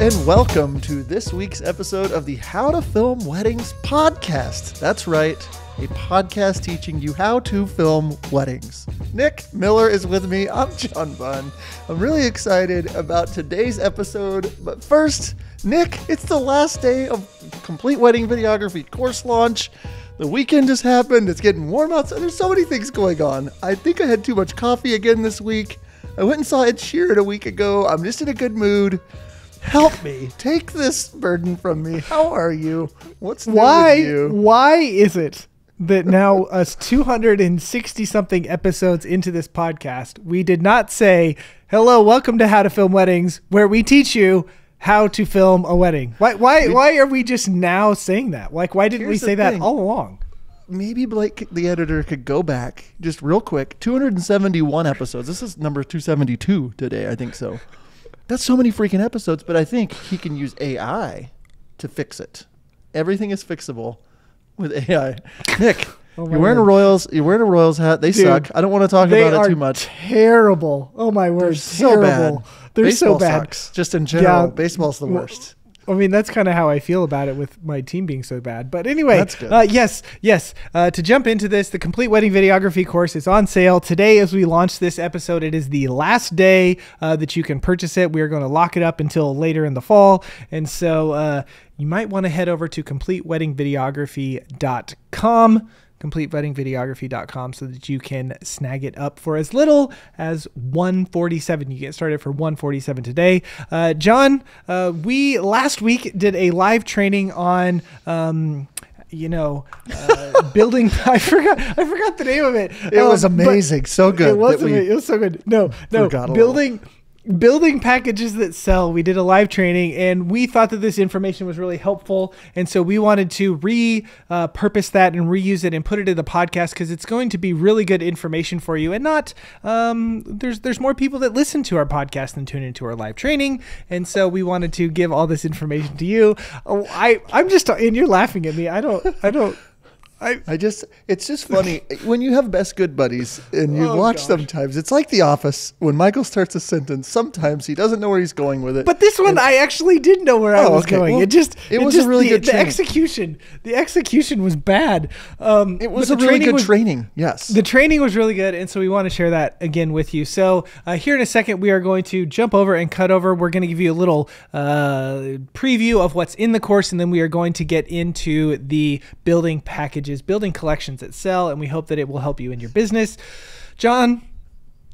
and welcome to this week's episode of the How to Film Weddings podcast. That's right, a podcast teaching you how to film weddings. Nick Miller is with me. I'm John Bunn. I'm really excited about today's episode, but first, Nick, it's the last day of Complete Wedding Videography course launch. The weekend just happened. It's getting warm outside. There's so many things going on. I think I had too much coffee again this week. I went and saw Ed Sheeran a week ago. I'm just in a good mood. Help me. Take this burden from me. How are you? What's new why with you? why is it that now us 260 something episodes into this podcast we did not say hello welcome to how to film weddings where we teach you how to film a wedding why why why are we just now saying that like why didn't we say that all along Maybe Blake, the editor, could go back just real quick. 271 episodes. This is number 272 today, I think so. That's so many freaking episodes, but I think he can use AI to fix it. Everything is fixable with AI. Nick, Oh you're wearing a. Royals. You're wearing a Royals hat. They Dude, suck. I don't want to talk about it too much. terrible oh my word so bad. they're Baseball so bad sucks. Just in general, Yeah. baseball's the worst. I mean, that's kind of how I feel about it with my team being so bad. But anyway, That's good. Uh, yes, yes. Uh, to jump into this, the complete wedding videography course is on sale today as we launch this episode. It is the last day uh, that you can purchase it. We are going to lock it up until later in the fall. And so uh, you might want to head over to completeweddingvideography.com completeweddingvideography.com so that you can snag it up for as little as 147 you get started for 147 today uh, john uh, we last week did a live training on um, you know, uh, building. I forgot. I forgot the name of it. It was Um, but amazing. So good It was. we it was so good. No, no. forgot a Building, packages that sell. We did a live training, and we thought that this information was really helpful, and so we wanted to repurpose that and reuse it and put it in the podcast because it's going to be really good information for you. And not um, there's there's more people that listen to our podcast than tune into our live training, and so we wanted to give all this information to you. Oh, I I'm just and you're laughing at me. I don't I don't. I, I just, it's just funny when you have best good buddies and you Oh, watch gosh. sometimes. It's like The Office. When Michael starts a sentence, sometimes he doesn't know where he's going with it. But this one, I actually did know where I Oh, was okay. going. Well, it just it was a just, really the, good the training. execution. The execution was bad. Um, it was a really good was- training. Yes. The training was really good, and so we want to share that again with you. So uh, here in a second, we are going to jump over and cut over. We're going to give you a little uh, preview of what's in the course, and then we are going to get into the building packages, building collections that sell, and we hope that it will help you in your business. John,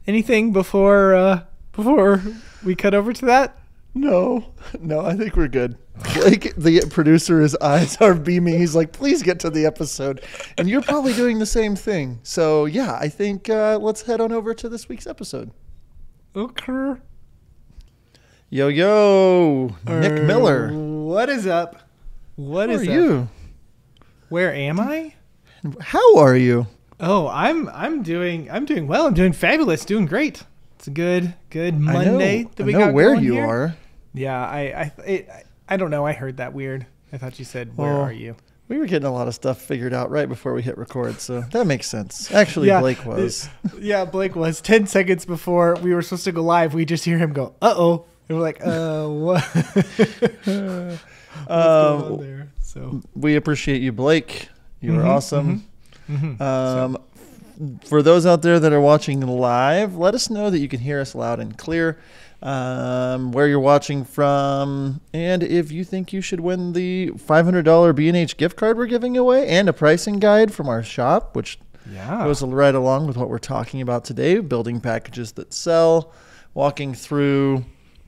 anything before uh, before we cut over to that? no, no, I think we're good. Blake, the producer, his eyes are beaming. He's like, please get to the episode. And you're probably doing the same thing. So, yeah, I think uh, let's head on over to this week's episode. Okay. Yo, yo, Nick Miller. What is up? What How is are up? you? Where am I? How are you? Oh, I'm I'm doing I'm doing well. I'm doing fabulous. Doing great. It's a good good I Monday know, that I know got where you here. are. Yeah, I I it, I don't know. I heard that weird. I thought you said where Oh. are you? We were getting a lot of stuff figured out right before we hit record, so that makes sense. Actually, Yeah, Blake was. Yeah, Blake was ten seconds before we were supposed to go live. We just hear him go, "Uh oh," and we're like, "Uh, what?" What's going on Um? So we appreciate you, Blake. You were Mhm, awesome. mhm. Um, f- for those out there that are watching live, let us know that you can hear us loud and clear. Um, where you're watching from, and if you think you should win the $500 B&H gift card we're giving away, and a pricing guide from our shop, which yeah, goes right along with what we're talking about today building packages that sell, walking through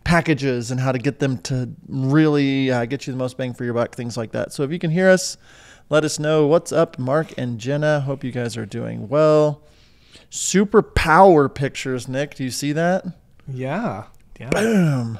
packages and how to get them to really uh, get you the most bang for your buck, things like that. So if you can hear us, let us know what's up, Mark and Jenna. Hope you guys are doing well. Super power pictures, Nick. Do you see that? yeah, yeah, Boom.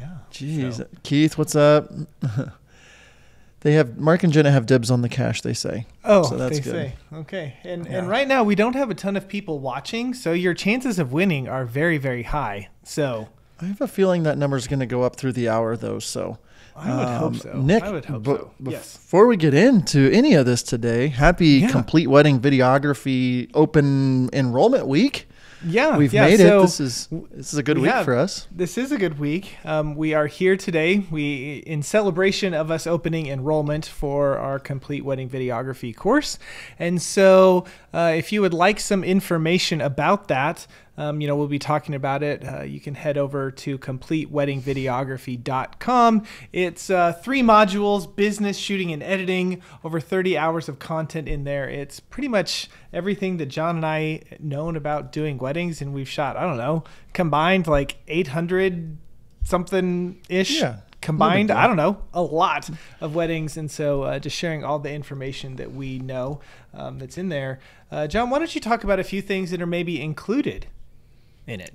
yeah. Jeez. So- Keith, what's up? they have Mark and Jenna have dibs on the cash, they say. Oh, So that's they good. say okay. And Yeah. and right now we don't have a ton of people watching, so your chances of winning are very very high. So I have a feeling that number is going to go up through the hour, though. So I would hope Um, so. Nick, I would hope bu- so. Yes. Before we get into any of this today, happy Yeah. Complete Wedding Videography Open Enrollment Week. Yeah, we've yeah, made so it. This is this is a good we week have- for us. This is a good week. Um, we are here today. We in celebration of us opening enrollment for our complete wedding videography course, and so uh, if you would like some information about that, um, you know we'll be talking about it. Uh, you can head over to completeweddingvideography.com. It's uh, three modules: business, shooting, and editing. Over 30 hours of content in there. It's pretty much everything that John and I known about doing weddings, and we've shot. I don't know, combined like 800 something ish. Yeah, Combined, no big deal. I don't know, a lot of weddings, and so uh, just sharing all the information that we know um, that's in there. Uh, John, why don't you talk about a few things that are maybe included in it?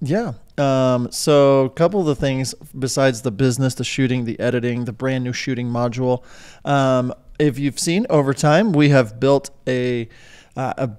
Yeah. Um, so a couple of the things besides the business, the shooting, the editing, the brand new shooting module. Um, if you've seen over time, we have built a, uh, a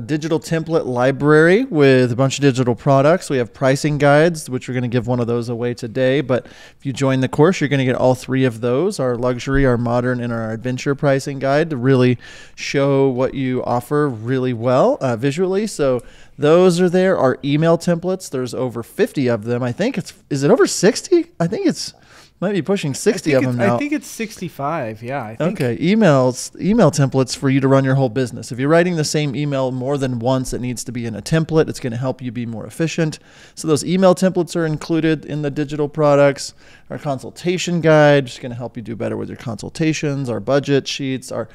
digital template library with a bunch of digital products. We have pricing guides, which we're going to give one of those away today. But if you join the course, you're going to get all three of those our luxury, our modern, and our adventure pricing guide to really show what you offer really well uh, visually. So those are there. Our email templates, there's over 50 of them. I think it's, is it over 60? I think it's, might be pushing 60 I of them now. I think it's 65. Yeah, I think. Okay, emails, email templates for you to run your whole business. If you're writing the same email more than once, it needs to be in a template. It's going to help you be more efficient. So those email templates are included in the digital products. Our consultation guide is going to help you do better with your consultations. Our budget sheets, our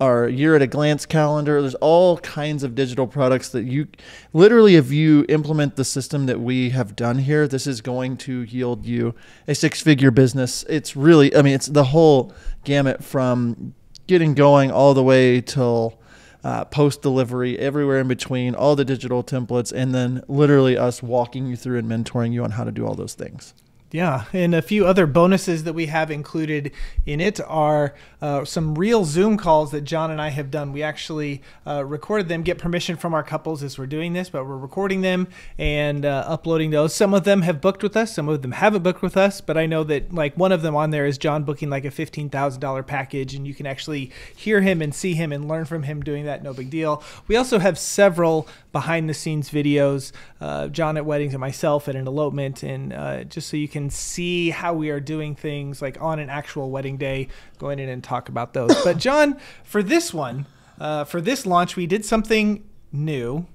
our year at a glance calendar. There's all kinds of digital products that you literally, if you implement the system that we have done here, this is going to yield you a six figure business. It's really, I mean, it's the whole gamut from getting going all the way till uh, post delivery, everywhere in between, all the digital templates, and then literally us walking you through and mentoring you on how to do all those things. Yeah, and a few other bonuses that we have included in it are uh, some real Zoom calls that John and I have done. We actually uh, recorded them, get permission from our couples as we're doing this, but we're recording them and uh, uploading those. Some of them have booked with us, some of them haven't booked with us, but I know that like one of them on there is John booking like a $15,000 package, and you can actually hear him and see him and learn from him doing that. No big deal. We also have several behind the scenes videos, uh, John at weddings and myself at an elopement, and uh, just so you can see how we are doing things like on an actual wedding day, going in and talk about those. But John, for this one, uh, for this launch, we did something new.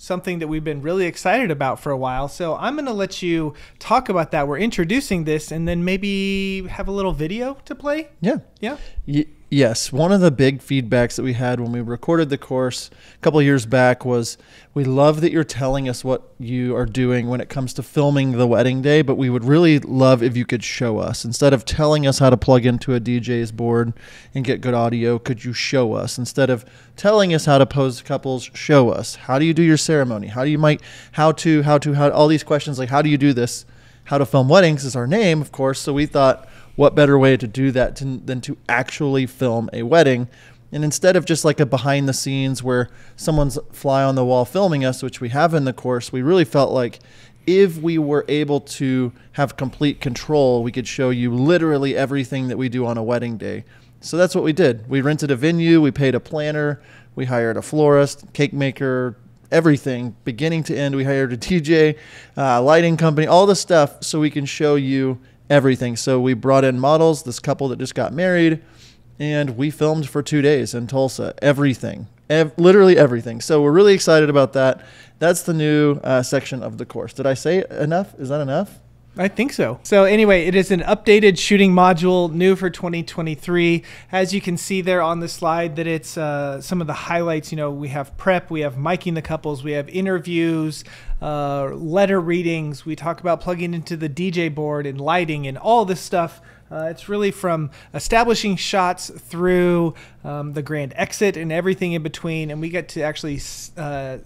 Something that we've been really excited about for a while. So I'm going to let you talk about that. We're introducing this and then maybe have a little video to play. Yeah. Yeah. Y- yes, one of the big feedbacks that we had when we recorded the course a couple years back was we love that you're telling us what you are doing when it comes to filming the wedding day, but we would really love if you could show us instead of telling us how to plug into a DJ's board and get good audio. Could you show us instead of telling us how to pose couples? Show us how do you do your ceremony? How do you might how to how to how all these questions like how do you do this? How to film weddings is our name, of course. So we thought what better way to do that to, than to actually film a wedding? And instead of just like a behind the scenes where someone's fly on the wall filming us which we have in the course we really felt like if we were able to have complete control we could show you literally everything that we do on a wedding day. So that's what we did. We rented a venue we paid a planner we hired a florist cake maker everything. Beginning to end we hired a dj uh, lighting company all the stuff so we can show you everything. So we brought in models, this couple that just got married, and we filmed for two days in Tulsa. Everything, ev- literally everything. So we're really excited about that. That's the new uh, section of the course. Did I say enough? Is that enough? I think so. So anyway, it is an updated shooting module, new for 2023. As you can see there on the slide, that it's uh, some of the highlights. You know, we have prep, we have miking the couples, we have interviews, uh, letter readings. We talk about plugging into the DJ board and lighting and all this stuff. Uh, it's really from establishing shots through um, the grand exit and everything in between, and we get to actually uh,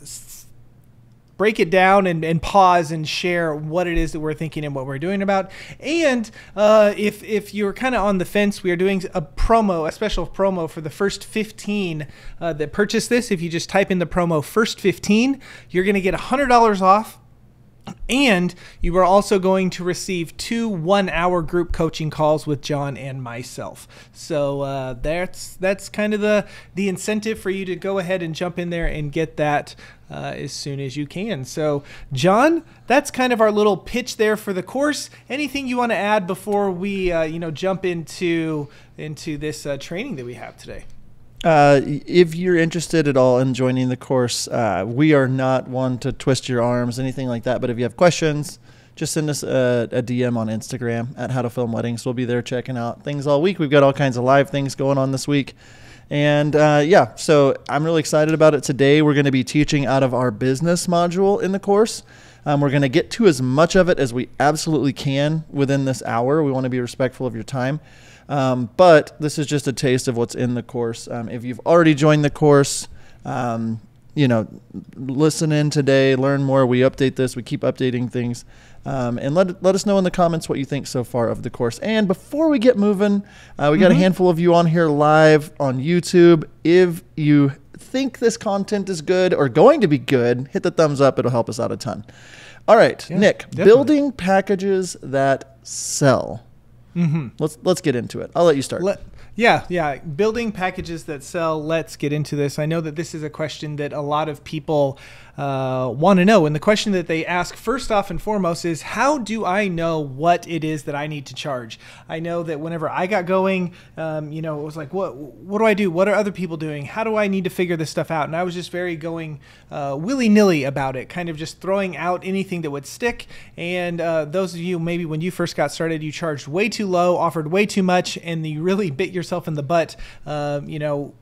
break it down and, and pause and share what it is that we're thinking and what we're doing about. And uh, if if you're kind of on the fence, we are doing a promo, a special promo for the first 15 uh, that purchase this. If you just type in the promo first 15, you're going to get $100 off And you are also going to receive two one hour group coaching calls with John and myself. So uh, that's that's kind of the, the incentive for you to go ahead and jump in there and get that uh, as soon as you can. So, John, that's kind of our little pitch there for the course. Anything you want to add before we, uh, you know, jump into into this uh, training that we have today? Uh, if you're interested at all in joining the course, uh, we are not one to twist your arms, anything like that. But if you have questions, just send us a, a, DM on Instagram at How to Film Weddings. We'll be there checking out things all week. We've got all kinds of live things going on this week. And uh, yeah, so I'm really excited about it today. We're going to be teaching out of our business module in the course. Um, we're going to get to as much of it as we absolutely can within this hour. We want to be respectful of your time. Um, but this is just a taste of what's in the course. Um, if you've already joined the course, um, you know, listen in today, learn more. We update this, we keep updating things. Um, and let, let us know in the comments what you think so far of the course. And before we get moving, uh, we got mm-hmm. a handful of you on here live on YouTube. If you think this content is good or going to be good, hit the thumbs up. It'll help us out a ton. All right, yeah, Nick, definitely. building packages that sell. Mm-hmm. Let's let's get into it. I'll let you start. Let, yeah, yeah. Building packages that sell. Let's get into this. I know that this is a question that a lot of people uh, want to know. And the question that they ask first off and foremost is how do I know what it is that I need to charge? I know that whenever I got going, um, you know, it was like, what what do I do? What are other people doing? How do I need to figure this stuff out? And I was just very going uh, willy nilly about it, kind of just throwing out anything that would stick. And uh, those of you, maybe when you first got started, you charged way too low, offered way too much, and you really bit yourself in the butt, um, you know,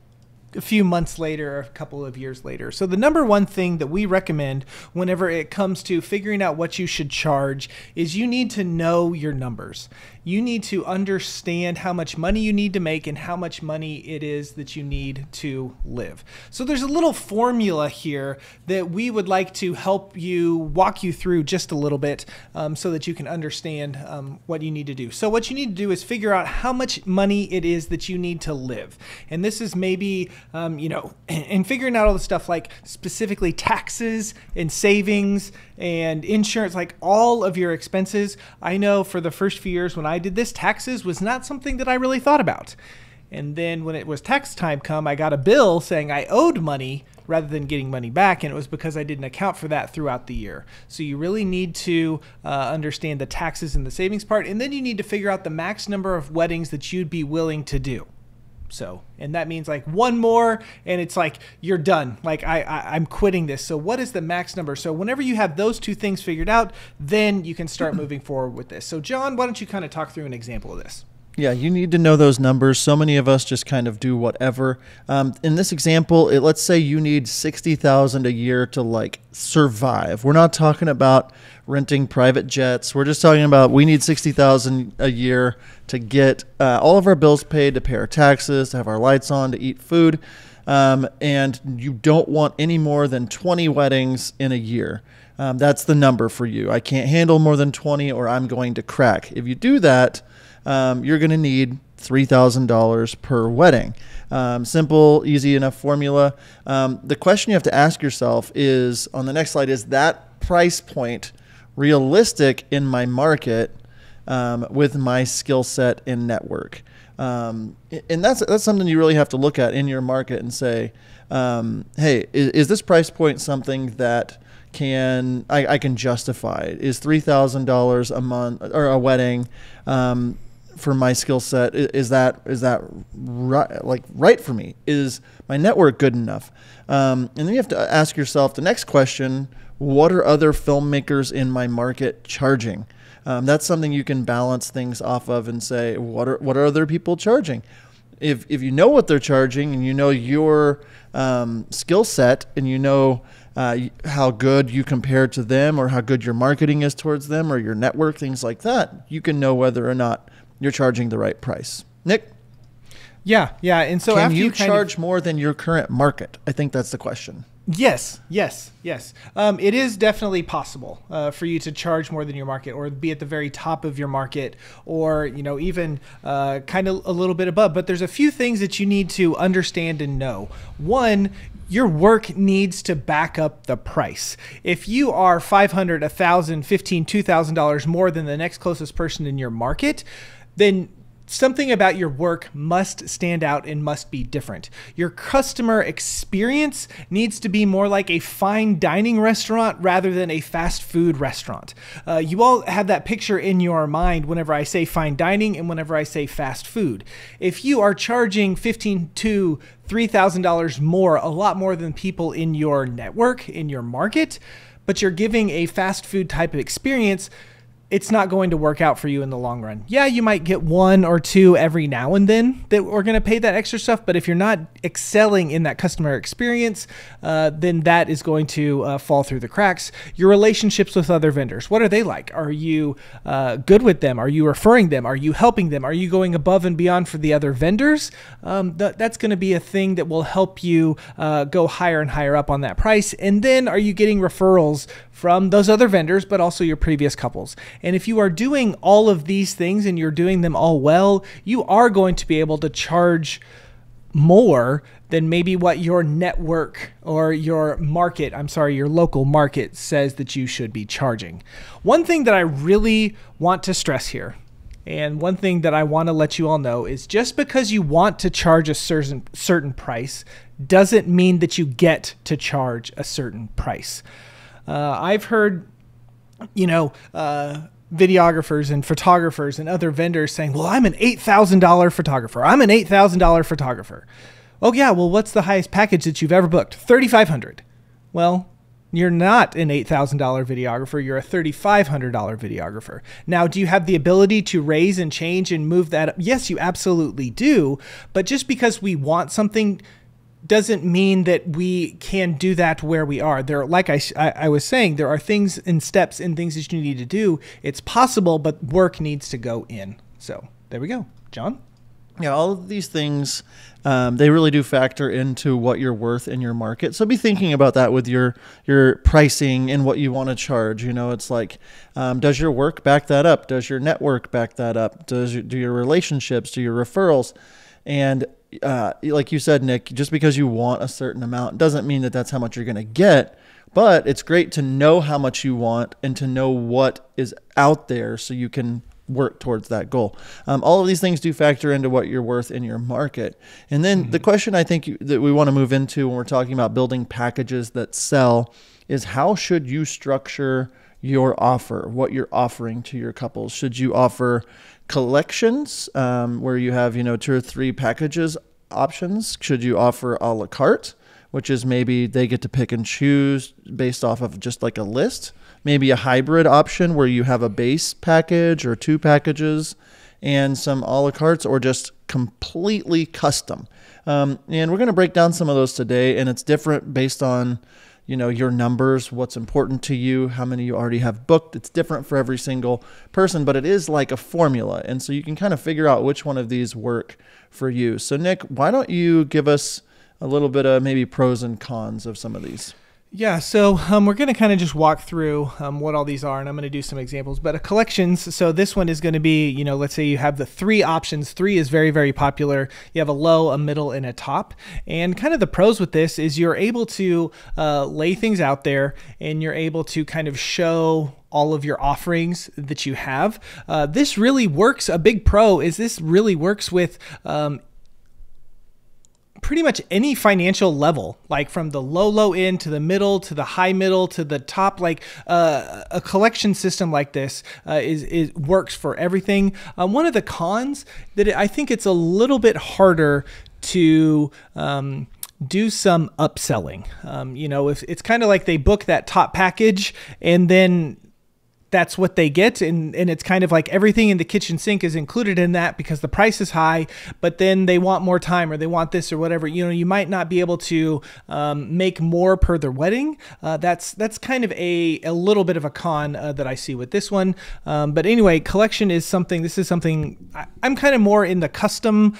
a few months later, a couple of years later. So, the number one thing that we recommend whenever it comes to figuring out what you should charge is you need to know your numbers you need to understand how much money you need to make and how much money it is that you need to live. So there's a little formula here that we would like to help you walk you through just a little bit um, so that you can understand um, what you need to do. So what you need to do is figure out how much money it is that you need to live. And this is maybe, um, you know, and figuring out all the stuff like specifically taxes and savings and insurance, like all of your expenses. I know for the first few years when I did this, taxes was not something that I really thought about. And then when it was tax time come, I got a bill saying I owed money rather than getting money back, and it was because I didn't account for that throughout the year. So you really need to uh, understand the taxes and the savings part, and then you need to figure out the max number of weddings that you'd be willing to do. So, and that means like one more, and it's like you're done. Like I, I am quitting this. So, what is the max number? So, whenever you have those two things figured out, then you can start moving forward with this. So, John, why don't you kind of talk through an example of this? Yeah, you need to know those numbers. So many of us just kind of do whatever. Um, in this example, it, let's say you need sixty thousand a year to like survive. We're not talking about renting private jets. We're just talking about we need sixty thousand a year to get uh, all of our bills paid, to pay our taxes, to have our lights on, to eat food, um, and you don't want any more than twenty weddings in a year. Um, that's the number for you. I can't handle more than twenty, or I'm going to crack. If you do that um, you're going to need $3,000 per wedding. Um, simple, easy enough formula. Um, the question you have to ask yourself is on the next slide is that price point realistic in my market um, with my skill set and network? Um, and that's, that's something you really have to look at in your market and say, um, hey, is, is this price point something that can I, I can justify? Is three thousand dollars a month or a wedding? For my skill set is that is that right, like right for me? Is my network good enough? Um, and then you have to ask yourself the next question what are other filmmakers in my market charging? Um, that's something you can balance things off of and say what are what are other people charging? If if you know what they're charging and you know your um, skill set and you know uh, how good you compare to them or how good your marketing is towards them or your network things like that you can know whether or not you're charging the right price. Nick? Yeah, yeah. And so can after you, you charge more than your current market? I think that's the question. Yes, yes, yes. Um, it is definitely possible uh, for you to charge more than your market, or be at the very top of your market, or you know even uh, kind of a little bit above. But there's a few things that you need to understand and know. One, your work needs to back up the price. If you are 500, 1000, 15, 2000 dollars more than the next closest person in your market, then something about your work must stand out and must be different. Your customer experience needs to be more like a fine dining restaurant rather than a fast food restaurant. Uh, you all have that picture in your mind whenever I say fine dining and whenever I say fast food. If you are charging 15 to $3,000 more, a lot more than people in your network, in your market, but you're giving a fast food type of experience, it's not going to work out for you in the long run. Yeah, you might get one or two every now and then that are going to pay that extra stuff, but if you're not excelling in that customer experience, uh, then that is going to uh, fall through the cracks. Your relationships with other vendors, what are they like? Are you uh, good with them? Are you referring them? Are you helping them? Are you going above and beyond for the other vendors? Um, th- that's going to be a thing that will help you uh, go higher and higher up on that price. And then are you getting referrals from those other vendors, but also your previous couples? And if you are doing all of these things and you're doing them all well, you are going to be able to charge more than maybe what your network or your market, I'm sorry, your local market says that you should be charging. One thing that I really want to stress here, and one thing that I want to let you all know is just because you want to charge a certain certain price doesn't mean that you get to charge a certain price. Uh, I've heard, you know, uh, videographers and photographers and other vendors saying, "Well, I'm an $8,000 photographer. I'm an $8,000 photographer." Oh yeah, well what's the highest package that you've ever booked? 3500. Well, you're not an $8,000 videographer, you're a $3,500 videographer. Now, do you have the ability to raise and change and move that up? Yes, you absolutely do. But just because we want something doesn't mean that we can do that where we are. There, like I, I, was saying, there are things and steps and things that you need to do. It's possible, but work needs to go in. So there we go, John. Yeah, all of these things, um, they really do factor into what you're worth in your market. So be thinking about that with your your pricing and what you want to charge. You know, it's like, um, does your work back that up? Does your network back that up? Does your, do your relationships, do your referrals, and uh, like you said, Nick, just because you want a certain amount doesn't mean that that's how much you're going to get. But it's great to know how much you want and to know what is out there so you can work towards that goal. Um, all of these things do factor into what you're worth in your market. And then mm-hmm. the question I think that we want to move into when we're talking about building packages that sell is how should you structure your offer, what you're offering to your couples? Should you offer collections um, where you have you know two or three packages options should you offer a la carte which is maybe they get to pick and choose based off of just like a list. Maybe a hybrid option where you have a base package or two packages and some a la cartes or just completely custom. Um, and we're going to break down some of those today and it's different based on you know your numbers what's important to you how many you already have booked. It's different for every single person but it is like a formula. And so you can kind of figure out which one of these work for you. So nick why don't you give us a little bit of maybe pros and cons of some of these yeah, so um, we're going to kind of just walk through um, what all these are, and I'm going to do some examples. But a collections, so this one is going to be, you know, let's say you have the three options. Three is very, very popular. You have a low, a middle, and a top. And kind of the pros with this is you're able to uh, lay things out there, and you're able to kind of show all of your offerings that you have. Uh, this really works. A big pro is this really works with um, pretty much any financial level, like from the low, low end to the middle to the high middle to the top. Like uh, a collection system like this uh, is, is works for everything. Um, one of the cons that I think it's a little bit harder to. Um, do some upselling. Um, you know, if it's kind of like they book that top package and then that's what they get and, and it's kind of like everything in the kitchen sink is included in that because the price is high but then they want more time or they want this or whatever. You know you might not be able to um, make more per their wedding. Uh, that's that's kind of a, a little bit of a con uh, that i see with this one. Um, but anyway collection is something this is something I, i'm kind of more in the custom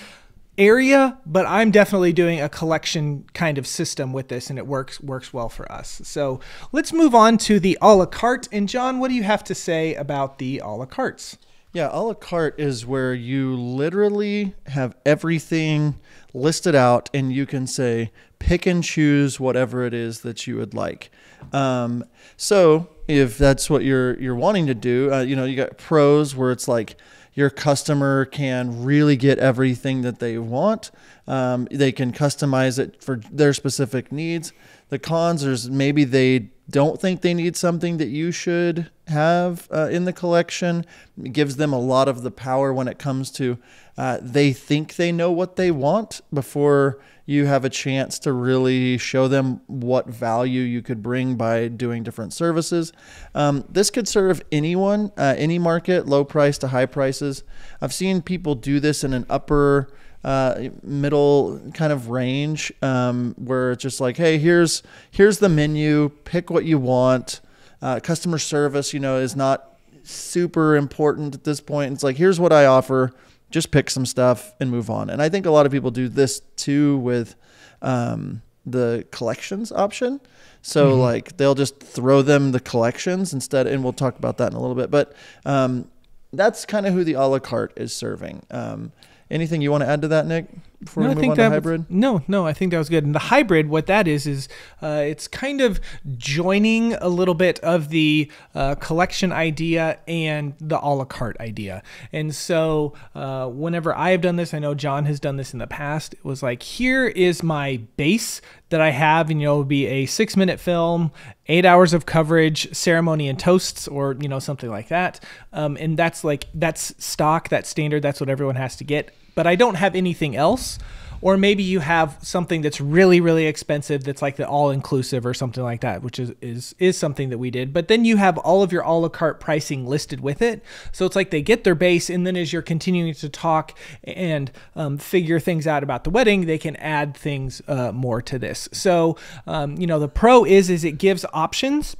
area, but I'm definitely doing a collection kind of system with this, and it works works well for us. So let's move on to the a la carte. And John, what do you have to say about the a la cartes? Yeah, a la carte is where you literally have everything listed out and you can say pick and choose whatever it is that you would like. Um, so if that's what you're you're wanting to do, uh, you know, you got pros where it's like your customer can really get everything that they want. Um, they can customize it for their specific needs. The cons is maybe they don't think they need something that you should have uh, in the collection. It gives them a lot of the power when it comes to uh, they think they know what they want before you have a chance to really show them what value you could bring by doing different services. Um, this could serve anyone, uh, any market, low price to high prices. I've seen people do this in an upper uh, middle kind of range um, where it's just like, hey, here's here's the menu, pick what you want. Uh, customer service, you know, is not super important at this point. It's like, here's what I offer. Just pick some stuff and move on. And I think a lot of people do this too with um, the collections option. So mm-hmm. like they'll just throw them the collections instead, and we'll talk about that in a little bit. But um, that's kind of who the a la carte is serving. Um, Anything you want to add to that, Nick? Before no, we move on to hybrid? Was, no, no, I think that was good. And the hybrid, what that is, is uh, it's kind of joining a little bit of the uh, collection idea and the a la carte idea. And so, uh, whenever I have done this, I know John has done this in the past. It was like, here is my base that I have, and you know, it would be a six minute film, eight hours of coverage, ceremony and toasts, or you know, something like that. Um, and that's like that's stock, that's standard, that's what everyone has to get but I don't have anything else. Or maybe you have something that's really, really expensive that's like the all inclusive or something like that, which is, is is something that we did. But then you have all of your a la carte pricing listed with it. So it's like they get their base, and then as you're continuing to talk and um, figure things out about the wedding, they can add things uh, more to this. So um, you know the pro is is it gives options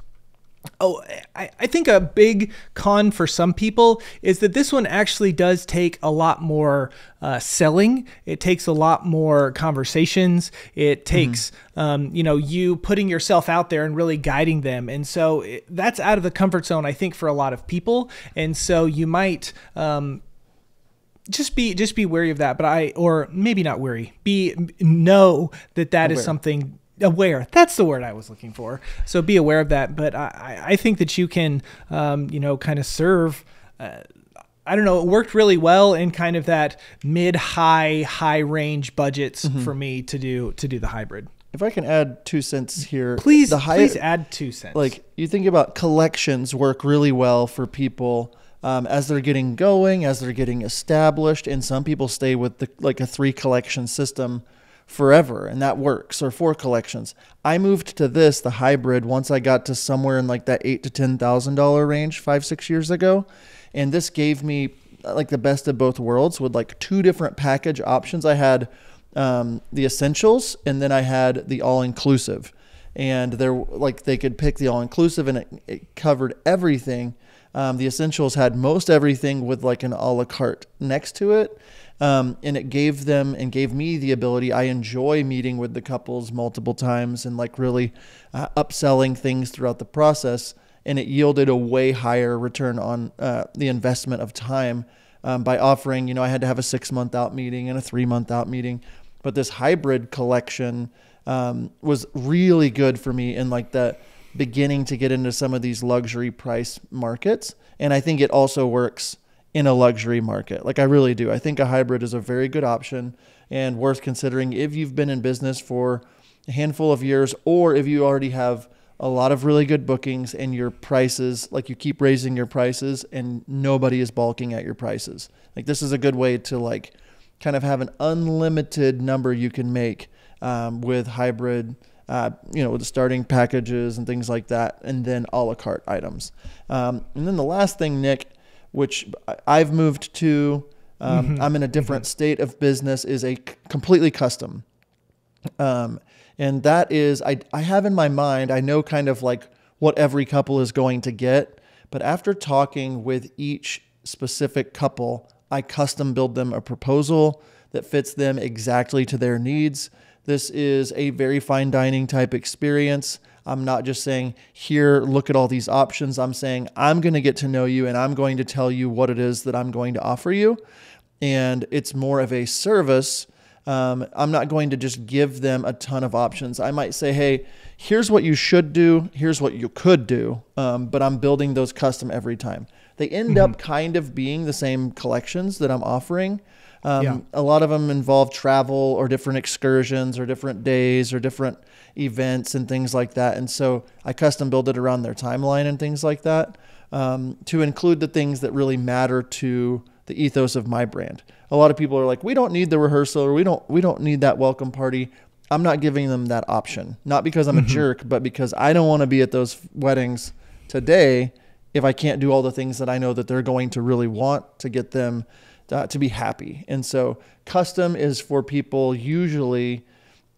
Oh, I, I think a big con for some people is that this one actually does take a lot more uh, selling. It takes a lot more conversations. It mm-hmm. takes, mm-hmm. um, you know, you putting yourself out there and really guiding them. And so it, that's out of the comfort zone, I think, for a lot of people. And so you might, um, just be just be wary of that but i or maybe not wary be know that that is something aware. That's the word I was looking for. So be aware of that. But I, I think that you can, um, you know, kind of serve. Uh, I don't know. It worked really well in kind of that mid high high range budgets mm-hmm. for me to do to do the hybrid. If I can add two cents here, please, the high, please add two cents. Like you think about collections work really well for people um, as they're getting going, as they're getting established, and some people stay with the like a three collection system forever and that works or four collections. I moved to this, the hybrid, once I got to somewhere in like that eight to ten thousand dollar range five, six years ago. And this gave me like the best of both worlds with like two different package options. I had um, the essentials and then I had the all inclusive. And they're like they could pick the all inclusive and it, it covered everything. Um, the essentials had most everything with like an a la carte next to it. Um, and it gave them and gave me the ability. I enjoy meeting with the couples multiple times and like really uh, upselling things throughout the process. And it yielded a way higher return on uh, the investment of time um, by offering, you know, I had to have a six month out meeting and a three month out meeting. But this hybrid collection um, was really good for me in like the beginning to get into some of these luxury price markets. And I think it also works in a luxury market. Like I really do. I think a hybrid is a very good option and worth considering if you've been in business for a handful of years or if you already have a lot of really good bookings and your prices like you keep raising your prices and nobody is balking at your prices. Like this is a good way to like kind of have an unlimited number you can make um, with hybrid uh, you know, with the starting packages and things like that, and then a la carte items. Um, and then the last thing, Nick, which I've moved to. Um, mm-hmm. I'm in a different mm-hmm. state of business. Is a c- completely custom, um, and that is I I have in my mind. I know kind of like what every couple is going to get, but after talking with each specific couple, I custom build them a proposal that fits them exactly to their needs. This is a very fine dining type experience. I'm not just saying, here, look at all these options. I'm saying, I'm going to get to know you and I'm going to tell you what it is that I'm going to offer you. And it's more of a service. Um, I'm not going to just give them a ton of options. I might say, hey, here's what you should do, here's what you could do, um, but I'm building those custom every time. They end mm-hmm. up kind of being the same collections that I'm offering. Um, yeah. A lot of them involve travel or different excursions or different days or different events and things like that. And so I custom build it around their timeline and things like that um, to include the things that really matter to the ethos of my brand. A lot of people are like, we don't need the rehearsal or we don't we don't need that welcome party. I'm not giving them that option, not because I'm mm-hmm. a jerk, but because I don't want to be at those weddings today if I can't do all the things that I know that they're going to really want to get them uh, to be happy. And so custom is for people usually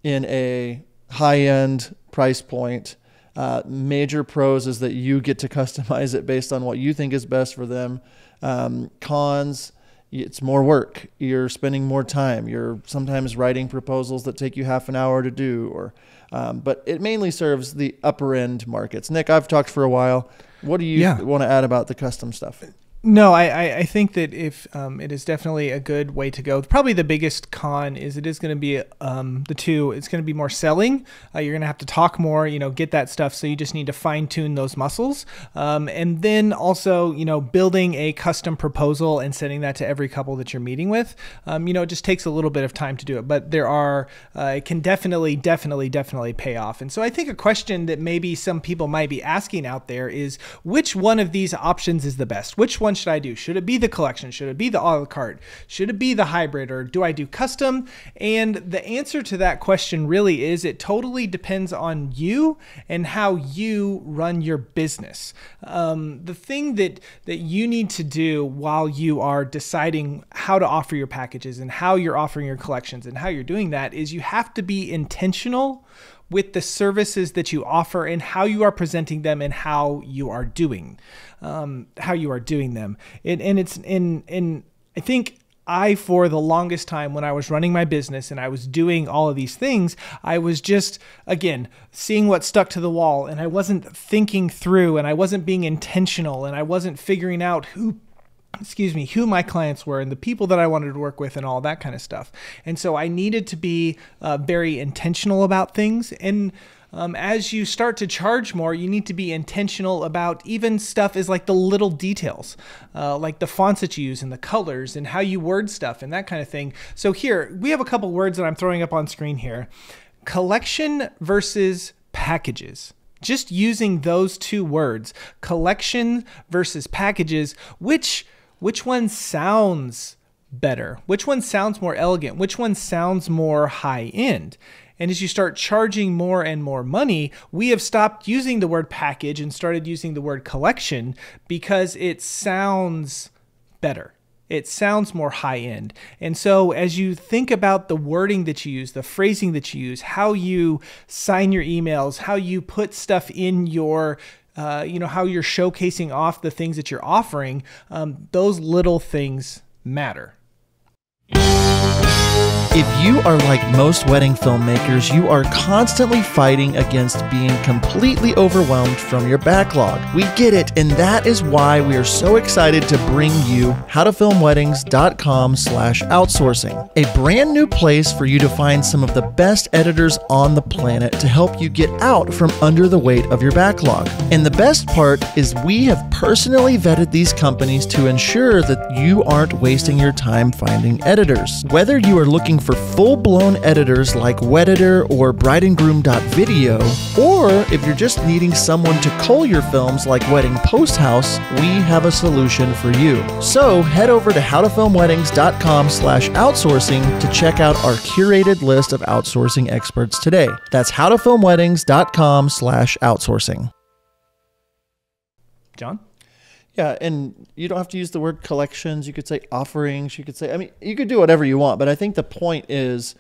in a high end price point. Uh, major pros is that you get to customize it based on what you think is best for them. Um, cons, it's more work. You're spending more time. You're sometimes writing proposals that take you half an hour to do, or um, but it mainly serves the upper end markets. Nick, I've talked for a while. What do you yeah. want to add about the custom stuff? No, I, I think that if um, it is definitely a good way to go. Probably the biggest con is it is going to be um, the two. It's going to be more selling. Uh, you're going to have to talk more, you know, get that stuff. So you just need to fine tune those muscles, um, and then also, you know, building a custom proposal and sending that to every couple that you're meeting with. Um, you know, it just takes a little bit of time to do it, but there are uh, it can definitely, definitely, definitely pay off. And so I think a question that maybe some people might be asking out there is which one of these options is the best? Which one one should I do? Should it be the collection? Should it be the a la carte? Should it be the hybrid? Or do I do custom? And the answer to that question really is it totally depends on you and how you run your business. Um, the thing that that you need to do while you are deciding how to offer your packages and how you're offering your collections and how you're doing that is you have to be intentional with the services that you offer and how you are presenting them and how you are doing um, how you are doing them and, and it's in in i think I, for the longest time, when I was running my business and I was doing all of these things, I was just, again, seeing what stuck to the wall and I wasn't thinking through and I wasn't being intentional and I wasn't figuring out who excuse me, who my clients were and the people that I wanted to work with and all that kind of stuff. And so I needed to be uh, very intentional about things. And um, as you start to charge more, you need to be intentional about even stuff is like the little details, uh, like the fonts that you use and the colors and how you word stuff and that kind of thing. So here, we have a couple words that I'm throwing up on screen here. Collection versus packages just using those two words collection versus packages which which one sounds better? Which one sounds more elegant? Which one sounds more high end? And as you start charging more and more money, we have stopped using the word package and started using the word collection because it sounds better. It sounds more high end. And so, as you think about the wording that you use, the phrasing that you use, how you sign your emails, how you put stuff in your uh, you know, how you're showcasing off the things that you're offering, um, those little things matter. If you are like most wedding filmmakers, you are constantly fighting against being completely overwhelmed from your backlog. We get it, and that is why we are so excited to bring you howtofilmweddings.com slash outsourcing, a brand new place for you to find some of the best editors on the planet to help you get out from under the weight of your backlog. And the best part is we have personally vetted these companies to ensure that you aren't wasting your time finding editors. Whether you are looking for full blown editors like Wedditor or brideandgroom.video, or if you're just needing someone to cull your films like Wedding Post House, we have a solution for you. So head over to howtofilmweddings.com slash outsourcing to check out our curated list of outsourcing experts today. That's howtofilmweddings.com slash outsourcing. John? Yeah, and you don't have to use the word collections. You could say offerings. You could say, I mean, you could do whatever you want, but I think the point is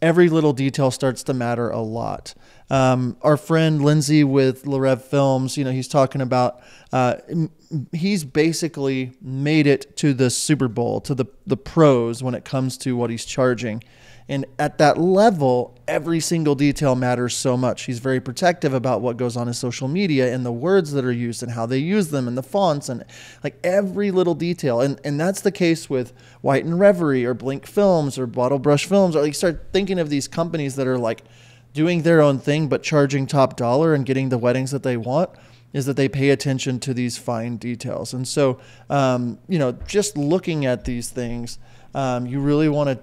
every little detail starts to matter a lot. Um, our friend Lindsay with Larev Films, you know, he's talking about uh, he's basically made it to the Super Bowl, to the the pros when it comes to what he's charging. And at that level, every single detail matters so much. He's very protective about what goes on his social media and the words that are used and how they use them and the fonts and like every little detail. And and that's the case with White and Reverie or Blink Films or Bottle Brush Films. Or like start thinking of these companies that are like doing their own thing but charging top dollar and getting the weddings that they want is that they pay attention to these fine details. And so, um, you know, just looking at these things, um, you really want to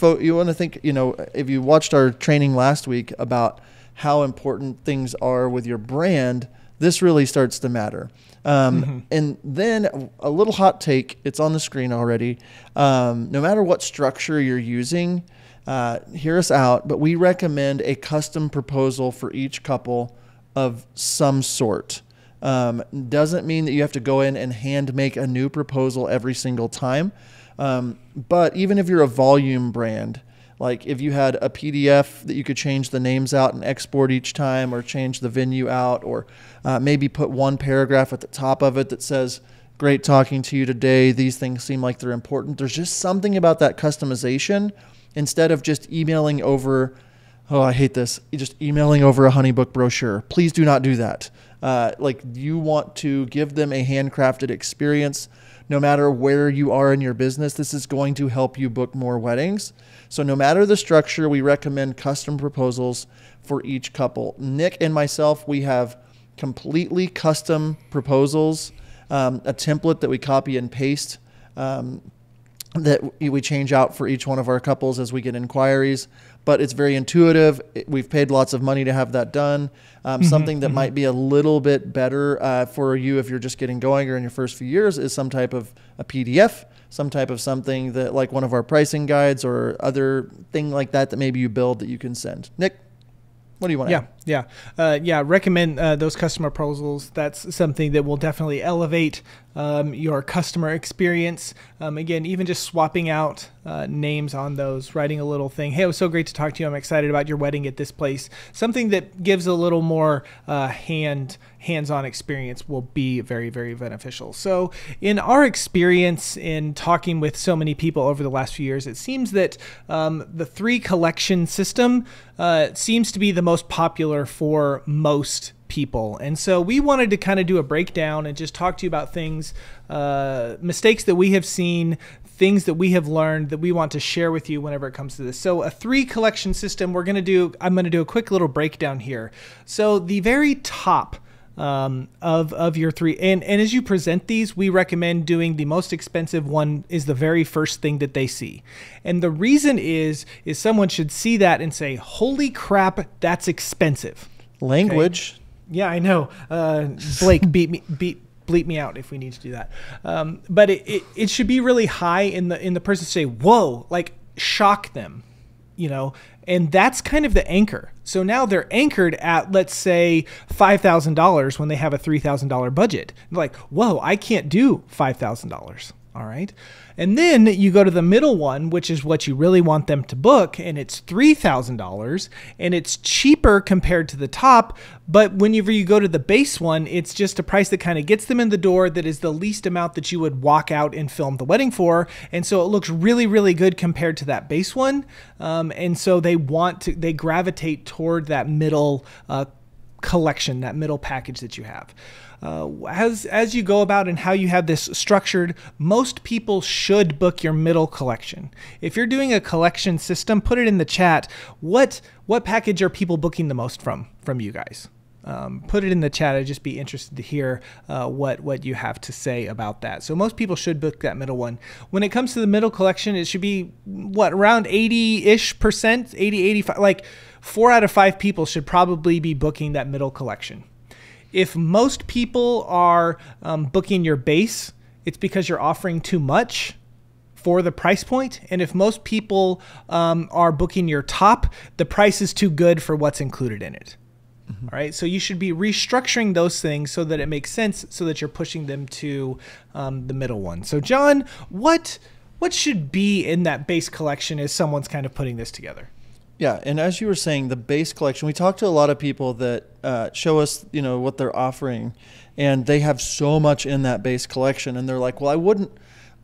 fo- you want to think, you know, if you watched our training last week about how important things are with your brand, this really starts to matter. Um, mm-hmm. And then a little hot take, it's on the screen already. Um, no matter what structure you're using, uh, hear us out, but we recommend a custom proposal for each couple of some sort. Um, doesn't mean that you have to go in and hand make a new proposal every single time. Um, but even if you're a volume brand, like if you had a PDF that you could change the names out and export each time, or change the venue out, or uh, maybe put one paragraph at the top of it that says, Great talking to you today. These things seem like they're important. There's just something about that customization instead of just emailing over, oh, I hate this, just emailing over a Honeybook brochure. Please do not do that. Uh, like you want to give them a handcrafted experience no matter where you are in your business, this is going to help you book more weddings. So, no matter the structure, we recommend custom proposals for each couple. Nick and myself, we have completely custom proposals, um, a template that we copy and paste. Um, that we change out for each one of our couples as we get inquiries but it's very intuitive. We've paid lots of money to have that done. Um, mm-hmm, something that mm-hmm. might be a little bit better uh, for you if you're just getting going or in your first few years is some type of a PDF, some type of something that like one of our pricing guides or other thing like that that maybe you build that you can send. Nick, what do you want? Yeah, yeah, uh, yeah. Recommend uh, those customer proposals. That's something that will definitely elevate um, your customer experience. Um, again, even just swapping out uh, names on those, writing a little thing. Hey, it was so great to talk to you. I'm excited about your wedding at this place. Something that gives a little more uh, hand hands-on experience will be very very beneficial. So, in our experience in talking with so many people over the last few years, it seems that um, the three collection system uh, seems to be the most popular for most people. And so we wanted to kind of do a breakdown and just talk to you about things, uh, mistakes that we have seen, things that we have learned that we want to share with you whenever it comes to this. So a three collection system, we're going to do, I'm going to do a quick little breakdown here. So the very top um, of of your three. And and as you present these, we recommend doing the most expensive one is the very first thing that they see. And the reason is is someone should see that and say, "Holy crap, that's expensive." Language. Okay? Yeah, I know. Uh, Blake beat me beat bleep me out if we need to do that. Um, but it, it, it should be really high in the in the person say, whoa, like shock them, you know, and that's kind of the anchor. So now they're anchored at let's say five thousand dollars when they have a three thousand dollar budget. They're like, whoa, I can't do five thousand dollars. All right. And then you go to the middle one, which is what you really want them to book, and it's $3,000 and it's cheaper compared to the top. But whenever you go to the base one, it's just a price that kind of gets them in the door that is the least amount that you would walk out and film the wedding for. And so it looks really, really good compared to that base one. Um, and so they want to, they gravitate toward that middle uh, collection, that middle package that you have uh, as as you go about and how you have this structured, most people should book your middle collection. If you're doing a collection system, put it in the chat. What what package are people booking the most from from you guys? Um, put it in the chat. I'd just be interested to hear uh, what what you have to say about that. So most people should book that middle one. When it comes to the middle collection, it should be what around 80-ish percent, 80, 85, like four out of five people should probably be booking that middle collection if most people are um, booking your base, it's because you're offering too much for the price point. And if most people um, are booking your top, the price is too good for what's included in it. Mm-hmm. All right. So you should be restructuring those things so that it makes sense so that you're pushing them to um, the middle one. So, John, what. What should be in that base collection as someone's kind of putting this together? Yeah, and as you were saying, the base collection. We talked to a lot of people that uh, show us, you know, what they're offering, and they have so much in that base collection, and they're like, "Well, I wouldn't,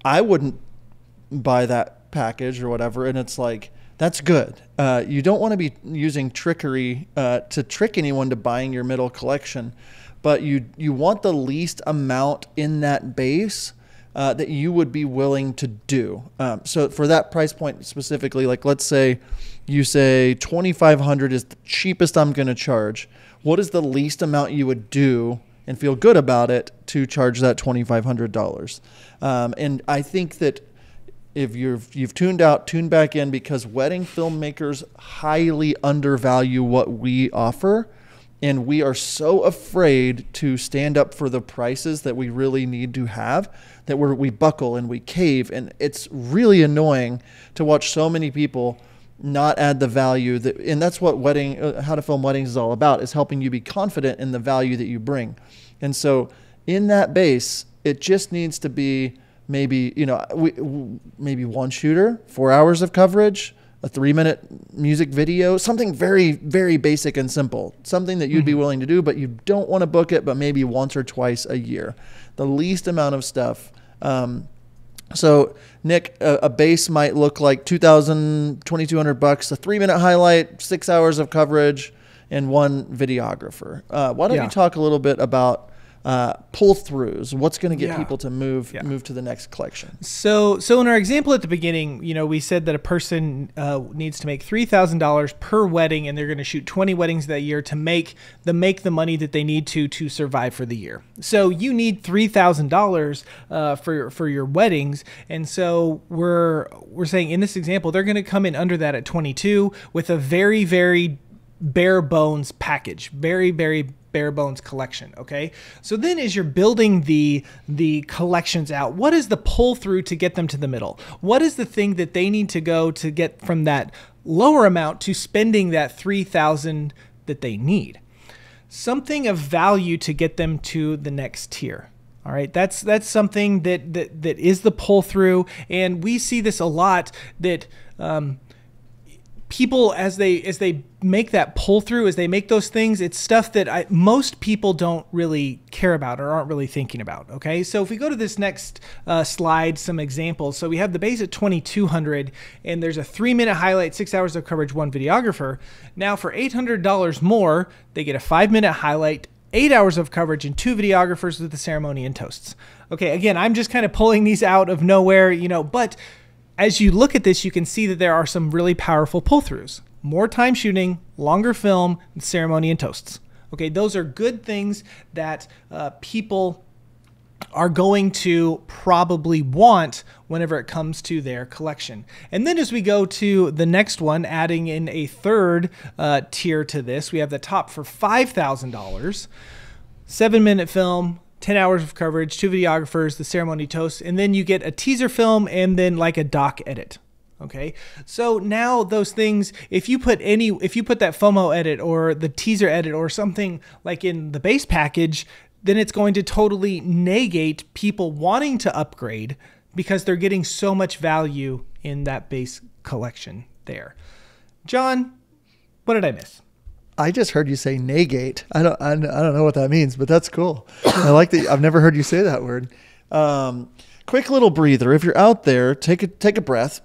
I wouldn't buy that package or whatever." And it's like, that's good. Uh, you don't want to be using trickery uh, to trick anyone to buying your middle collection, but you you want the least amount in that base uh, that you would be willing to do. Um, so for that price point specifically, like let's say you say 2500 is the cheapest I'm going to charge. What is the least amount you would do and feel good about it to charge that $2500? Um, and I think that if you've you've tuned out, tune back in because wedding filmmakers highly undervalue what we offer and we are so afraid to stand up for the prices that we really need to have that we we buckle and we cave and it's really annoying to watch so many people not add the value that and that's what wedding uh, how to film weddings is all about is helping you be confident in the value that you bring and so in that base it just needs to be maybe you know we, maybe one shooter four hours of coverage a three minute music video, something very, very basic and simple, something that you'd mm-hmm. be willing to do, but you don't want to book it, but maybe once or twice a year. The least amount of stuff. Um, so, Nick, a, a, base might look like 2,000, 2,200 bucks, a three minute highlight, six hours of coverage, and one videographer. Uh, why don't yeah. you talk a little bit about uh, pull throughs? What's going to get yeah. people to move yeah. move to the next collection? So, so in our example at the beginning, you know, we said that a person uh, needs to make three thousand dollars per wedding, and they're going to shoot twenty weddings that year to make the make the money that they need to to survive for the year. So you need three thousand uh, dollars for for your weddings, and so we're we're saying in this example they're going to come in under that at twenty two with a very very bare bones package, very very bare bones collection okay? So then as you're building the the collections out what is the pull through to get them to the middle? What is the thing that they need to go to get from that lower amount to spending that 3000 that they need? Something of value to get them to the next tier all right, that's that's something that that, that is the pull through, and we see this a lot. That um, people as they as they make that pull through as they make those things it's stuff that I, most people don't really care about or aren't really thinking about okay? So if we go to this next uh, slide some examples. So we have the base at 2200 and there's a three minute highlight six hours of coverage one videographer. Now for $800 more they get a five minute highlight eight hours of coverage and two videographers with the ceremony and toasts. Okay again i'm just kind of pulling these out of nowhere you know but as you look at this, you can see that there are some really powerful pull throughs. More time shooting, longer film, ceremony and toasts. Okay, those are good things that uh, people are going to probably want whenever it comes to their collection. And then as we go to the next one, adding in a third uh, tier to this, we have the top for $5,000. Seven minute film, 10 hours of coverage, two videographers, the ceremony toast, and then you get a teaser film and then like a doc edit. Okay. So now those things, if you put any, if you put that FOMO edit or the teaser edit or something like in the base package, then it's going to totally negate people wanting to upgrade because they're getting so much value in that base collection there. John, what did I miss? I just heard you say negate. I don't, I, don't know what that means, but that's cool. I like that. I've never heard you say that word. Um, quick little breather. If you're out there, take a take a breath.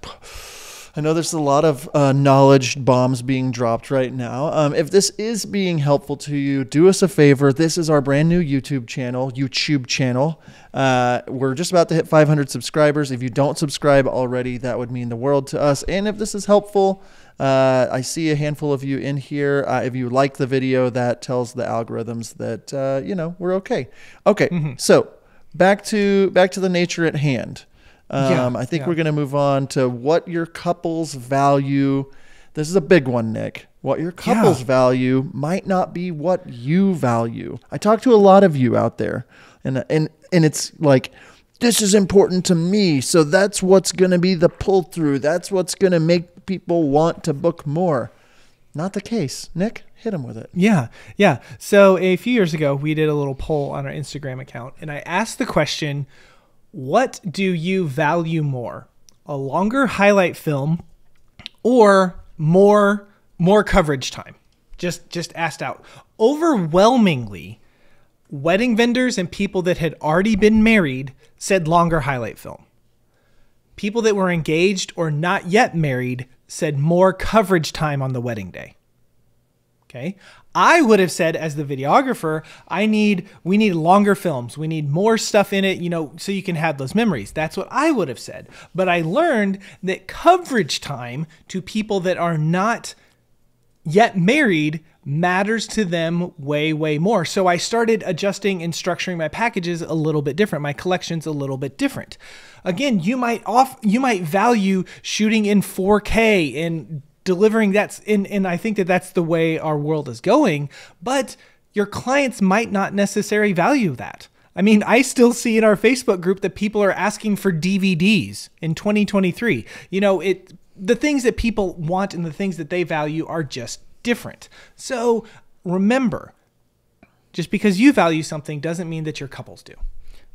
I know there's a lot of uh, knowledge bombs being dropped right now. Um, if this is being helpful to you, do us a favor. This is our brand new YouTube channel. YouTube channel. Uh, we're just about to hit 500 subscribers. If you don't subscribe already, that would mean the world to us. And if this is helpful, uh, I see a handful of you in here. Uh, if you like the video, that tells the algorithms that uh, you know we're okay. Okay, mm-hmm. so back to back to the nature at hand. Um, yeah, I think yeah. we're going to move on to what your couples value. This is a big one, Nick. What your couples yeah. value might not be what you value. I talk to a lot of you out there, and and and it's like this is important to me, so that's what's going to be the pull through. That's what's going to make people want to book more. Not the case. Nick, hit him with it. Yeah. Yeah. So a few years ago, we did a little poll on our Instagram account, and I asked the question What do you value more? A longer highlight film or more more coverage time. Just just asked out. Overwhelmingly, wedding vendors and people that had already been married said longer highlight film. People that were engaged or not yet married said more coverage time on the wedding day. Okay. I would have said as the videographer, I need we need longer films. We need more stuff in it, you know, so you can have those memories. That's what I would have said. But I learned that coverage time to people that are not yet married matters to them way way more. So I started adjusting and structuring my packages a little bit different, my collections a little bit different. Again, you might off you might value shooting in 4K and delivering that's in and I think that that's the way our world is going, but your clients might not necessarily value that. I mean, I still see in our Facebook group that people are asking for DVDs in 2023. You know, it the things that people want and the things that they value are just different. So, remember, just because you value something doesn't mean that your couples do.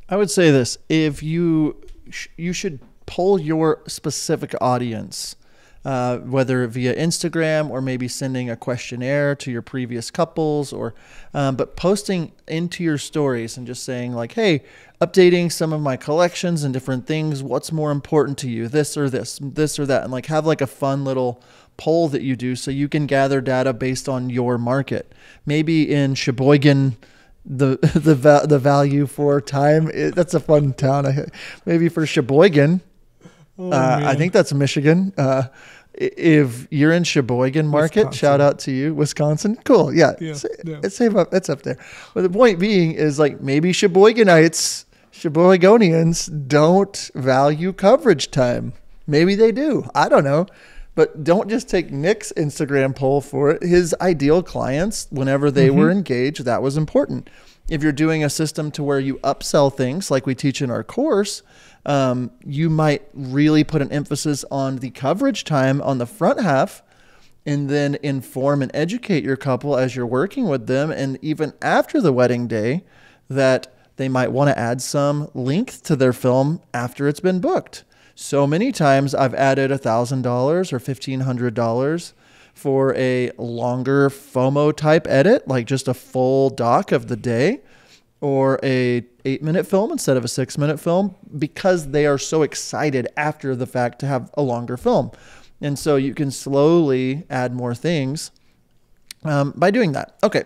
I would say this: if you sh- you should poll your specific audience uh, whether via Instagram or maybe sending a questionnaire to your previous couples, or um, but posting into your stories and just saying like, hey, updating some of my collections and different things. What's more important to you, this or this, this or that, and like have like a fun little poll that you do so you can gather data based on your market. Maybe in Sheboygan the the the value for time. It, that's a fun town. maybe for Sheboygan, oh, uh, I think that's Michigan. Uh, if you're in Sheboygan Market, Wisconsin. shout out to you, Wisconsin. Cool, yeah, yeah, it's, yeah. it's up, it's up there. But the point being is like maybe Sheboyganites, Sheboygonians don't value coverage time. Maybe they do. I don't know. But don't just take Nick's Instagram poll for it. His ideal clients, whenever they mm-hmm. were engaged, that was important. If you're doing a system to where you upsell things like we teach in our course, um, you might really put an emphasis on the coverage time on the front half and then inform and educate your couple as you're working with them. And even after the wedding day, that they might want to add some length to their film after it's been booked. So many times I've added $1,000 or $1,500 for a longer FOMO type edit, like just a full doc of the day or a eight minute film instead of a six minute film because they are so excited after the fact to have a longer film. And so you can slowly add more things um, by doing that. Okay.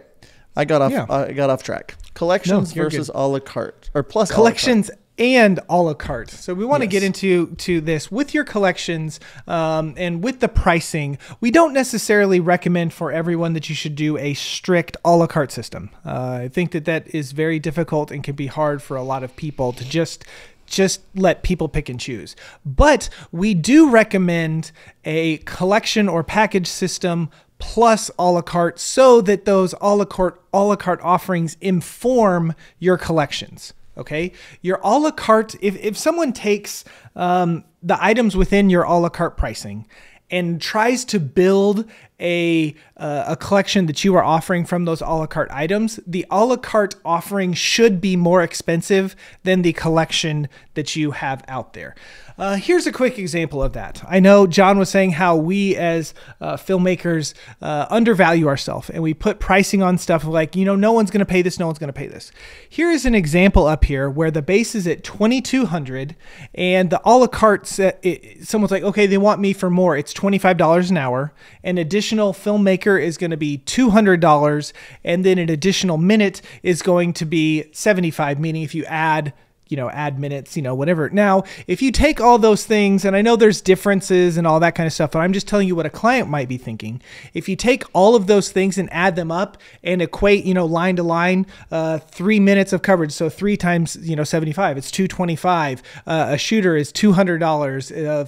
I got off. Yeah. I got off track. Collections no, versus good. a la carte or plus collections and a la carte. So we want yes. to get into to this with your collections um, and with the pricing. We don't necessarily recommend for everyone that you should do a strict a la carte system. Uh, I think that that is very difficult and can be hard for a lot of people to just just let people pick and choose. But we do recommend a collection or package system plus a la carte so that those a la carte a la carte offerings inform your collections. Okay, your a la carte. If if someone takes um, the items within your a la carte pricing and tries to build a uh, a collection that you are offering from those a la carte items, the a la carte offering should be more expensive than the collection that you have out there. Uh, here's a quick example of that. I know John was saying how we as uh, filmmakers uh, undervalue ourselves and we put pricing on stuff like, you know, no one's going to pay this, no one's going to pay this. Here is an example up here where the base is at 2200 and the a la carte, set, it, someone's like, okay, they want me for more. It's $25 an hour. An additional filmmaker is going to be $200 and then an additional minute is going to be 75, meaning if you add you know, add minutes, you know, whatever. Now, if you take all those things, and I know there's differences and all that kind of stuff, but I'm just telling you what a client might be thinking. If you take all of those things and add them up and equate, you know, line to line, uh, three minutes of coverage, so three times, you know, 75, it's 225. Uh, a shooter is $200. Uh,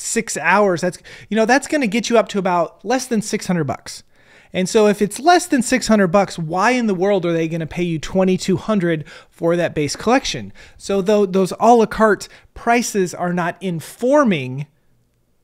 six hours, that's, you know, that's going to get you up to about less than 600 bucks. And so if it's less than 600 bucks, why in the world are they going to pay you 2200 for that base collection? So though those a la carte prices are not informing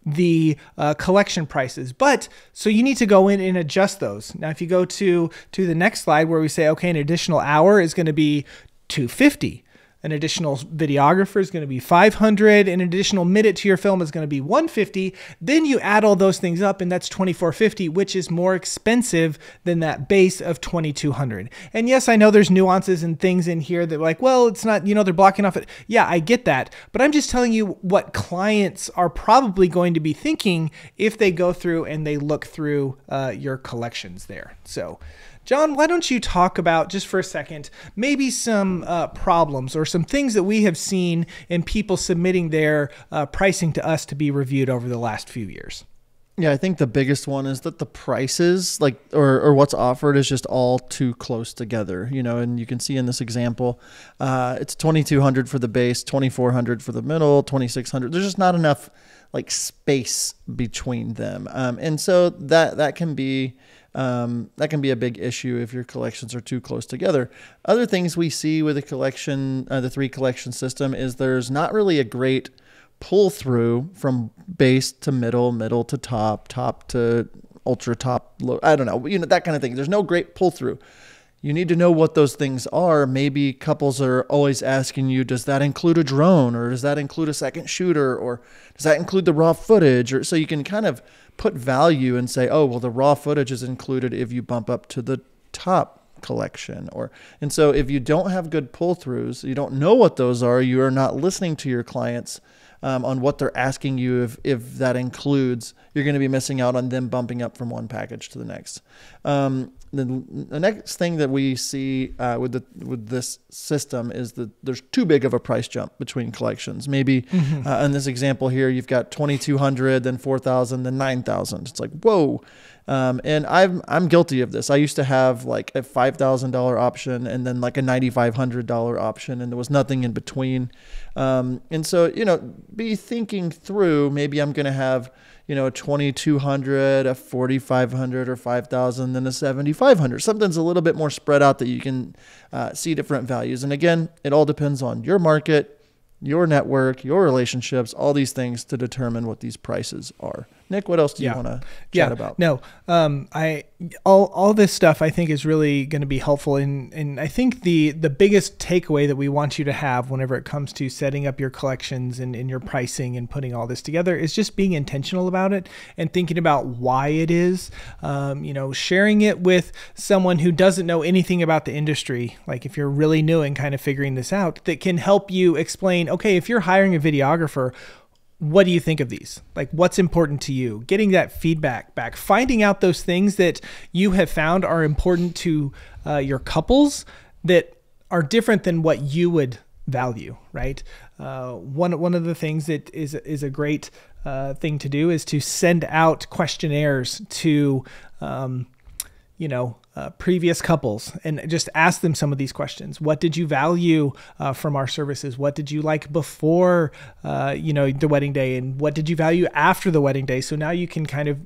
the uh, collection prices but so you need to go in and adjust those now if you go to to the next slide where we say okay an additional hour is going to be 250 an additional videographer is going to be 500, an additional minute to your film is going to be 150. Then you add all those things up and that's 2450, which is more expensive than that base of 2200. And yes, I know there's nuances and things in here that like, well, it's not, you know, they're blocking off it. Yeah, I get that. But I'm just telling you what clients are probably going to be thinking if they go through and they look through uh, your collections there. So, John, why don't you talk about just for a second maybe some uh, problems or some things that we have seen in people submitting their uh, pricing to us to be reviewed over the last few years? Yeah, I think the biggest one is that the prices, like, or, or what's offered, is just all too close together. You know, and you can see in this example, uh, it's twenty two hundred for the base, twenty four hundred for the middle, twenty six hundred. There's just not enough like space between them, um, and so that that can be um, that can be a big issue if your collections are too close together. Other things we see with the collection, uh, the three collection system, is there's not really a great pull through from base to middle, middle to top, top to ultra top, low. I don't know, you know that kind of thing. There's no great pull through. You need to know what those things are. Maybe couples are always asking you, does that include a drone or does that include a second shooter or does that include the raw footage? Or so you can kind of put value and say, oh, well, the raw footage is included if you bump up to the top collection or and so if you don't have good pull throughs you don't know what those are you are not listening to your clients um, on what they're asking you if, if that includes you're going to be missing out on them bumping up from one package to the next um, the, the next thing that we see uh, with the with this system is that there's too big of a price jump between collections. Maybe mm-hmm. uh, in this example here, you've got 2,200, then 4,000, then 9,000. It's like whoa. Um, and I'm I'm guilty of this. I used to have like a five thousand dollar option and then like a ninety five hundred dollar option, and there was nothing in between. Um, and so you know, be thinking through. Maybe I'm going to have you know, a 2200, a 4500 or 5000, then a 7500. Something's a little bit more spread out that you can uh, see different values. And again, it all depends on your market, your network, your relationships, all these things to determine what these prices are. Nick, what else do you want to chat yeah. about? No, um, I all all this stuff I think is really going to be helpful, and and I think the the biggest takeaway that we want you to have whenever it comes to setting up your collections and, and your pricing and putting all this together is just being intentional about it and thinking about why it is. Um, you know, sharing it with someone who doesn't know anything about the industry, like if you're really new and kind of figuring this out, that can help you explain. Okay, if you're hiring a videographer what do you think of these? Like, what's important to you? Getting that feedback back, finding out those things that you have found are important to uh, your couples that are different than what you would value, right? Uh, one one of the things that is is a great uh, thing to do is to send out questionnaires to um, you know, uh, previous couples and just ask them some of these questions. What did you value uh, from our services? What did you like before, uh, you know, the wedding day, and what did you value after the wedding day? So now you can kind of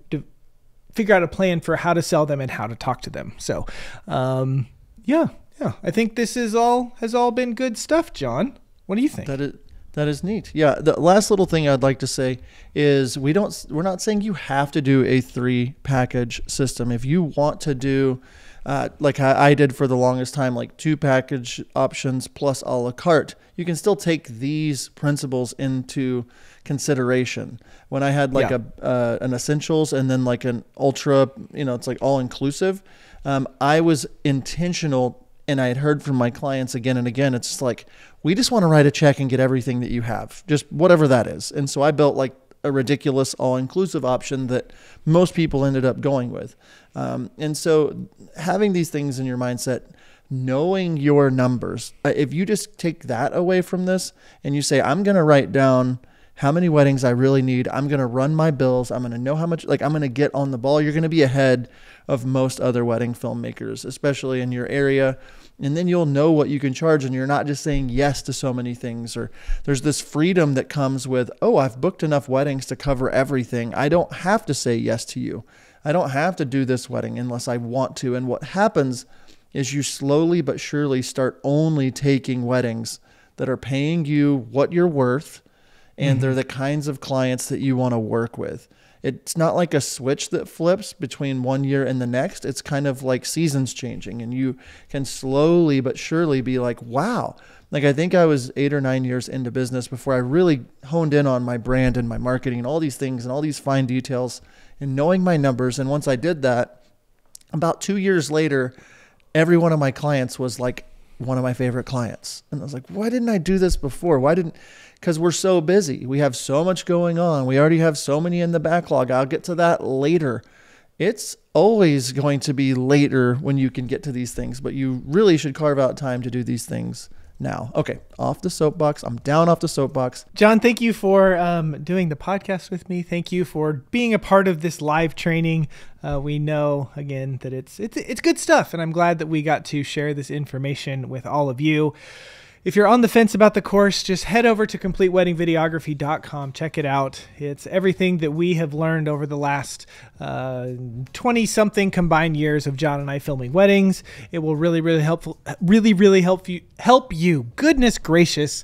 figure out a plan for how to sell them and how to talk to them. So, um, yeah, yeah, I think this is all has all been good stuff, John. What do you think? That is that is neat. Yeah. The last little thing I'd like to say is we don't we're not saying you have to do a three package system. If you want to do uh, like I did for the longest time, like two package options plus a la carte, you can still take these principles into consideration. When I had like yeah. a uh, an essentials and then like an ultra, you know, it's like all inclusive. Um, I was intentional and I had heard from my clients again and again, it's like, we just want to write a check and get everything that you have, just whatever that is. And so I built like a ridiculous all inclusive option that most people ended up going with. Um, and so having these things in your mindset, knowing your numbers, if you just take that away from this and you say, I'm going to write down how many weddings I really need. I'm going to run my bills. I'm going to know how much, like, I'm going to get on the ball. You're going to be ahead of most other wedding filmmakers, especially in your area. And then you'll know what you can charge, and you're not just saying yes to so many things. Or there's this freedom that comes with, oh, I've booked enough weddings to cover everything. I don't have to say yes to you. I don't have to do this wedding unless I want to. And what happens is you slowly but surely start only taking weddings that are paying you what you're worth and mm-hmm. they're the kinds of clients that you want to work with. It's not like a switch that flips between one year and the next. It's kind of like seasons changing, and you can slowly but surely be like, wow. Like, I think I was eight or nine years into business before I really honed in on my brand and my marketing and all these things and all these fine details and knowing my numbers. And once I did that, about two years later, every one of my clients was like one of my favorite clients. And I was like, why didn't I do this before? Why didn't, because we're so busy. We have so much going on. We already have so many in the backlog. I'll get to that later. It's always going to be later when you can get to these things, but you really should carve out time to do these things now. Okay, off the soapbox. I'm down off the soapbox. John, thank you for um, doing the podcast with me. Thank you for being a part of this live training. Uh, we know again that it's it's it's good stuff, and I'm glad that we got to share this information with all of you. If you're on the fence about the course, just head over to completeweddingvideography.com. Check it out. It's everything that we have learned over the last 20 uh, something combined years of John and I filming weddings. It will really, really help, really, really help you. Help you. Goodness gracious.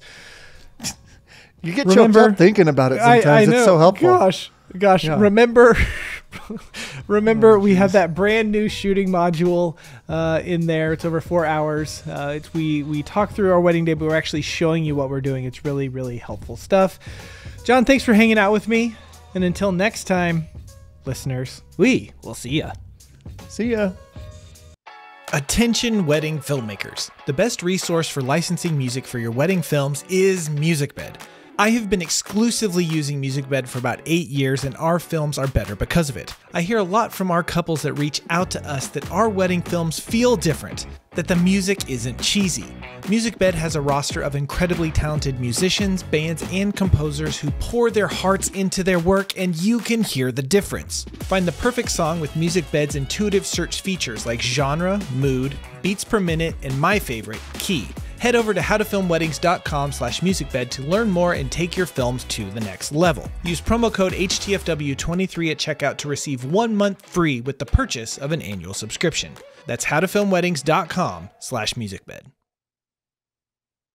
You get Remember, choked up thinking about it sometimes. I, I it's so helpful. Gosh, gosh. Yeah. Remember. Remember, oh, we have that brand new shooting module uh, in there. It's over four hours. Uh, it's we we talk through our wedding day, but we're actually showing you what we're doing. It's really really helpful stuff. John, thanks for hanging out with me, and until next time, listeners, we will see ya. See ya. Attention wedding filmmakers. The best resource for licensing music for your wedding films is MusicBed. I have been exclusively using MusicBed for about 8 years and our films are better because of it. I hear a lot from our couples that reach out to us that our wedding films feel different, that the music isn't cheesy. MusicBed has a roster of incredibly talented musicians, bands, and composers who pour their hearts into their work and you can hear the difference. Find the perfect song with MusicBed's intuitive search features like genre, mood, beats per minute, and my favorite, key head over to howtofilmweddings.com slash musicbed to learn more and take your films to the next level. Use promo code HTFW23 at checkout to receive one month free with the purchase of an annual subscription. That's howtofilmweddings.com slash musicbed.